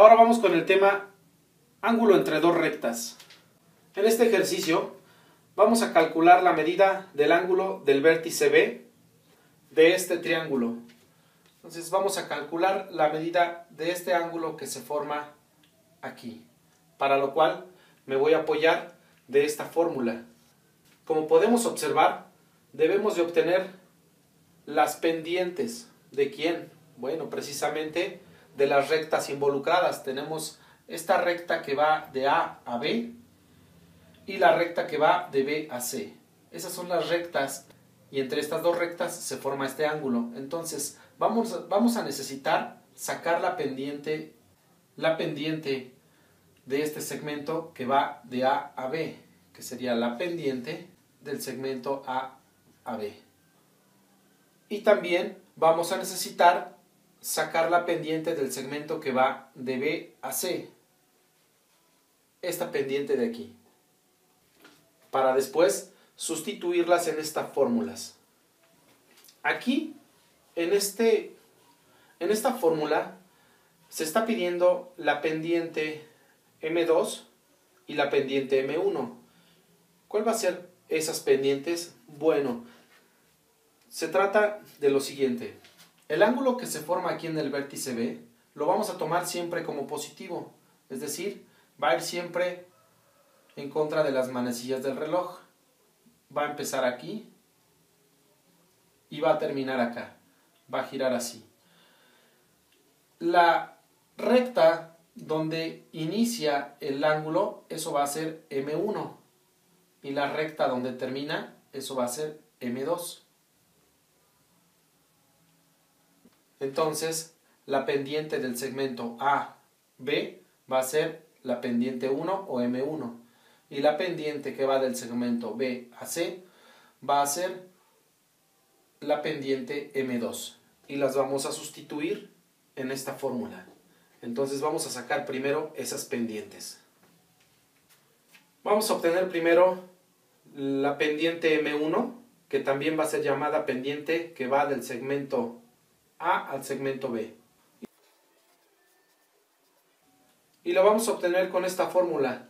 Ahora vamos con el tema ángulo entre dos rectas. En este ejercicio vamos a calcular la medida del ángulo del vértice B de este triángulo. Entonces vamos a calcular la medida de este ángulo que se forma aquí, para lo cual me voy a apoyar de esta fórmula. Como podemos observar, debemos de obtener las pendientes. ¿De quién? Bueno, precisamente de las rectas involucradas. Tenemos esta recta que va de A a B y la recta que va de B a C. Esas son las rectas y entre estas dos rectas se forma este ángulo. Entonces vamos, vamos a necesitar sacar la pendiente, la pendiente de este segmento que va de A a B, que sería la pendiente del segmento A a B. Y también vamos a necesitar sacar la pendiente del segmento que va de B a C. Esta pendiente de aquí. Para después sustituirlas en estas fórmulas. Aquí, en, este, en esta fórmula, se está pidiendo la pendiente M2 y la pendiente M1. ¿Cuál va a ser esas pendientes? Bueno, se trata de lo siguiente. El ángulo que se forma aquí en el vértice B lo vamos a tomar siempre como positivo, es decir, va a ir siempre en contra de las manecillas del reloj. Va a empezar aquí y va a terminar acá. Va a girar así. La recta donde inicia el ángulo, eso va a ser M1. Y la recta donde termina, eso va a ser M2. Entonces, la pendiente del segmento A, B, va a ser la pendiente 1 o M1. Y la pendiente que va del segmento B a C va a ser la pendiente M2. Y las vamos a sustituir en esta fórmula. Entonces vamos a sacar primero esas pendientes. Vamos a obtener primero la pendiente M1, que también va a ser llamada pendiente que va del segmento A al segmento B. Y lo vamos a obtener con esta fórmula,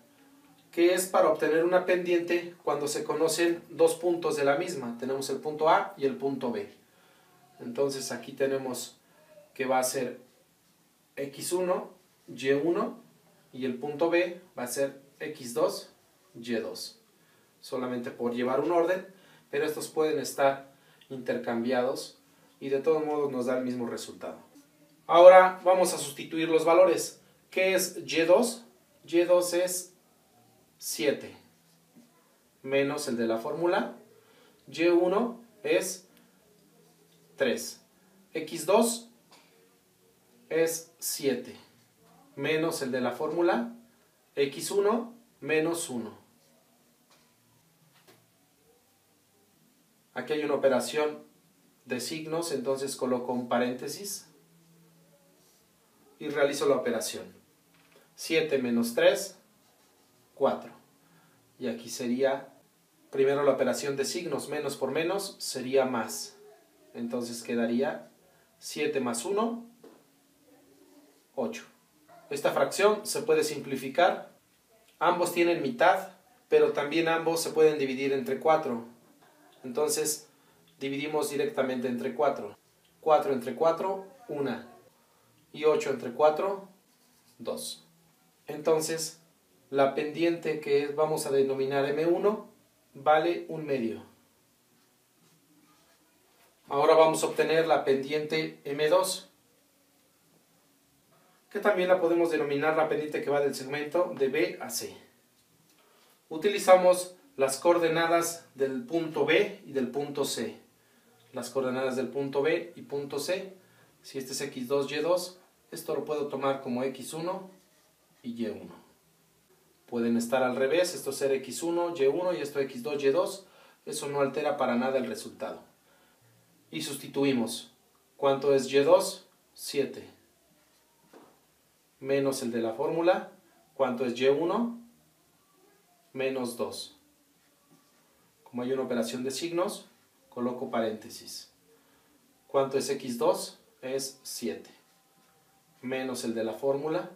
que es para obtener una pendiente cuando se conocen dos puntos de la misma. Tenemos el punto A y el punto B. Entonces aquí tenemos que va a ser x1, y1 y el punto B va a ser x2, y2. Solamente por llevar un orden, pero estos pueden estar intercambiados y de todos modos nos da el mismo resultado. Ahora vamos a sustituir los valores. ¿Qué es y2? y2 es 7 menos el de la fórmula. y1 es 3. x2 es 7 menos el de la fórmula x1 menos 1. Aquí hay una operación de signos, entonces coloco un paréntesis y realizo la operación. 7 menos 3, 4. Y aquí sería, primero la operación de signos, menos por menos, sería más. Entonces quedaría 7 más 1, 8. Esta fracción se puede simplificar. Ambos tienen mitad, pero también ambos se pueden dividir entre 4. Entonces, dividimos directamente entre 4. 4 entre 4, 1. Y 8 entre 4, 2. Entonces, la pendiente que vamos a denominar M1 vale un medio. Ahora vamos a obtener la pendiente M2 que también la podemos denominar la pendiente que va del segmento de B a C. Utilizamos las coordenadas del punto B y del punto C. Las coordenadas del punto B y punto C, si este es x2, y2, esto lo puedo tomar como x1 y y1. Pueden estar al revés, esto ser x1, y1 y esto x2, y2. Eso no altera para nada el resultado. Y sustituimos. ¿Cuánto es y2? 7 menos el de la fórmula. ¿Cuánto es y1? Menos 2. Como hay una operación de signos, coloco paréntesis. ¿Cuánto es x2? Es 7. Menos el de la fórmula.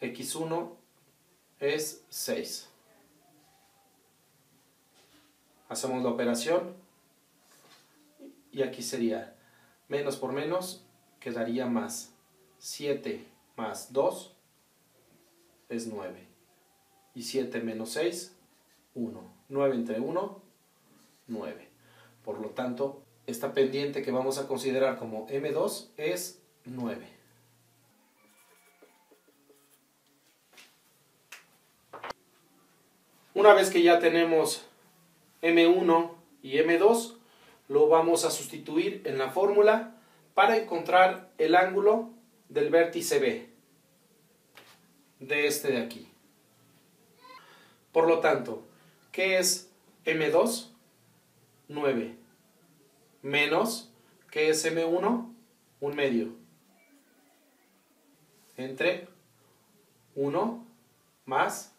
x1 es 6. Hacemos la operación y aquí sería menos por menos quedaría más 7 más 2 es 9 y 7 menos 6 1 9 entre 1 9 por lo tanto esta pendiente que vamos a considerar como M2 es 9 Una vez que ya tenemos M1 y M2, lo vamos a sustituir en la fórmula para encontrar el ángulo del vértice B, de este de aquí. Por lo tanto, ¿qué es M2? 9. Menos, ¿qué es M1? Un medio. Entre 1 más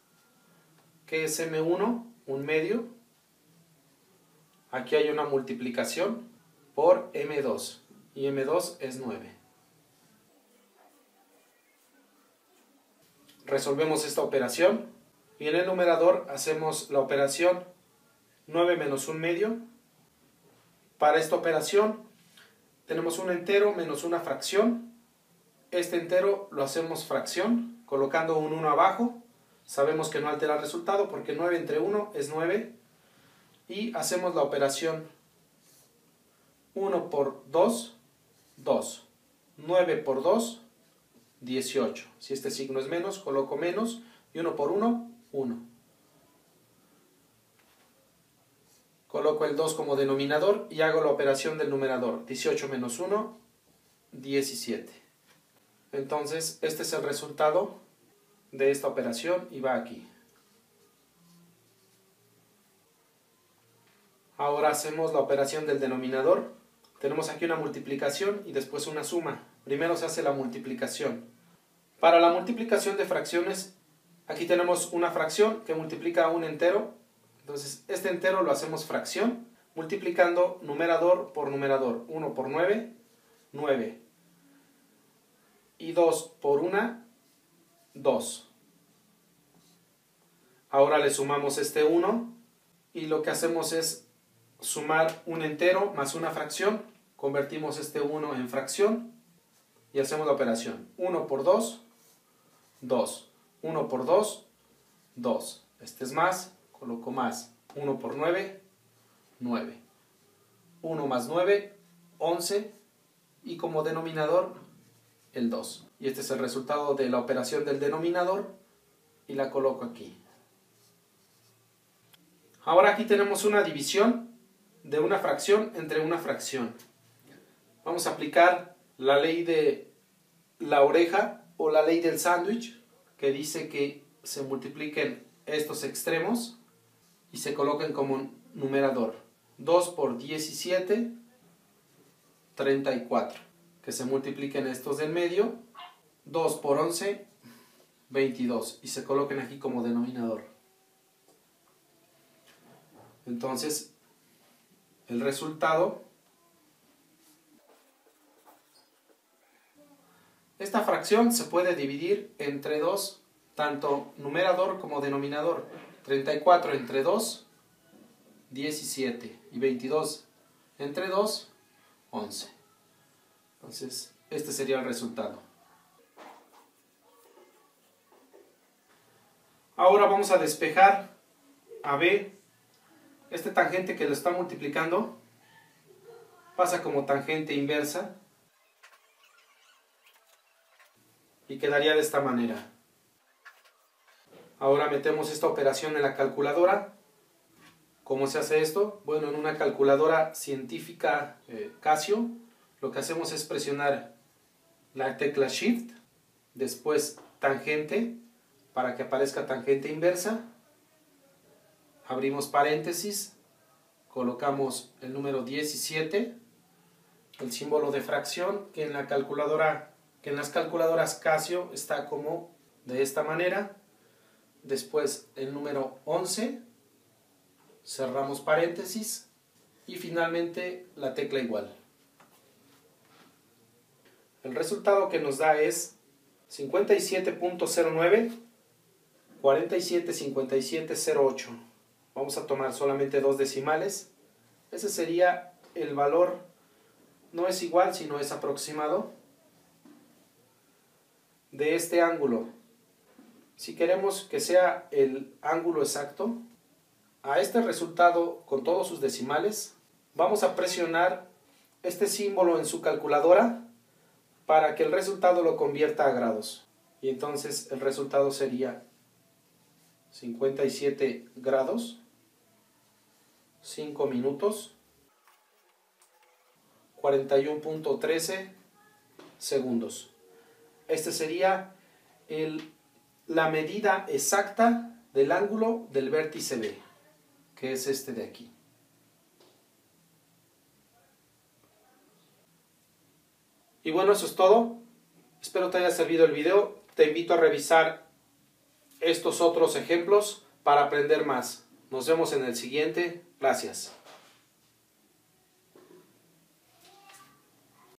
¿Qué es M1? Un medio. Aquí hay una multiplicación por M2. Y M2 es 9. Resolvemos esta operación. Y en el numerador hacemos la operación 9 menos un medio. Para esta operación tenemos un entero menos una fracción. Este entero lo hacemos fracción colocando un 1 abajo Sabemos que no altera el resultado porque 9 entre 1 es 9. Y hacemos la operación 1 por 2, 2. 9 por 2, 18. Si este signo es menos, coloco menos. Y 1 por 1, 1. Coloco el 2 como denominador y hago la operación del numerador. 18 menos 1, 17. Entonces, este es el resultado de esta operación y va aquí. Ahora hacemos la operación del denominador. Tenemos aquí una multiplicación y después una suma. Primero se hace la multiplicación. Para la multiplicación de fracciones, aquí tenemos una fracción que multiplica un entero. Entonces, este entero lo hacemos fracción, multiplicando numerador por numerador. 1 por 9, 9. Y 2 por 1, 2. Ahora le sumamos este 1 y lo que hacemos es sumar un entero más una fracción. Convertimos este 1 en fracción y hacemos la operación. 1 por 2, 2. 1 por 2, 2. Este es más, coloco más. 1 por 9, 9. 1 más 9, 11. Y como denominador, el 2 y este es el resultado de la operación del denominador y la coloco aquí. Ahora aquí tenemos una división de una fracción entre una fracción. Vamos a aplicar la ley de la oreja o la ley del sándwich que dice que se multipliquen estos extremos y se coloquen como numerador. 2 por 17, 34. Que se multipliquen estos del medio 2 por 11, 22. Y se coloquen aquí como denominador. Entonces, el resultado... Esta fracción se puede dividir entre 2, tanto numerador como denominador. 34 entre 2, 17. Y 22 entre 2, 11. Entonces, este sería el resultado. Ahora vamos a despejar a B. Este tangente que lo está multiplicando pasa como tangente inversa y quedaría de esta manera. Ahora metemos esta operación en la calculadora. ¿Cómo se hace esto? Bueno, en una calculadora científica eh, Casio, lo que hacemos es presionar la tecla Shift, después tangente, para que aparezca tangente inversa. Abrimos paréntesis, colocamos el número 17, el símbolo de fracción que en las calculadoras Casio está como de esta manera. Después el número 11, cerramos paréntesis y finalmente la tecla igual. El resultado que nos da es 57.09, 47.5708. Vamos a tomar solamente dos decimales. Ese sería el valor, no es igual, sino es aproximado de este ángulo. Si queremos que sea el ángulo exacto, a este resultado con todos sus decimales, vamos a presionar este símbolo en su calculadora para que el resultado lo convierta a grados. Y entonces el resultado sería 57 grados, 5 minutos, 41.13 segundos. Este sería el, la medida exacta del ángulo del vértice B, que es este de aquí. Y bueno, eso es todo. Espero te haya servido el video. Te invito a revisar estos otros ejemplos para aprender más. Nos vemos en el siguiente. Gracias.